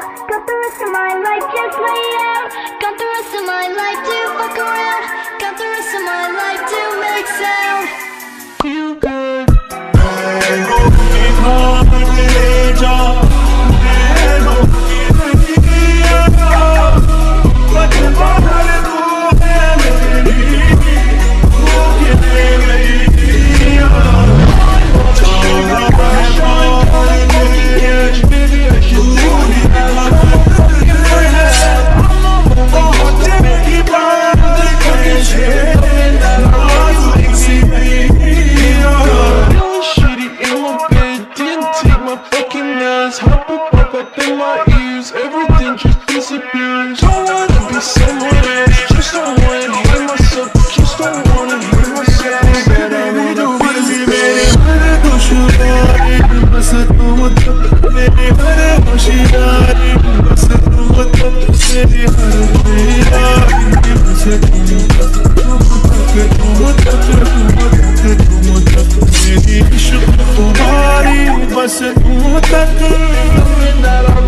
Got the rest of my life just laid out. Got the rest of my life to fuck around. eyes Hop up, up up in my ears Everything just disappears Don't wanna be someone else Just don't wanna hear myself Just don't wanna hear myself I with that thing, I'm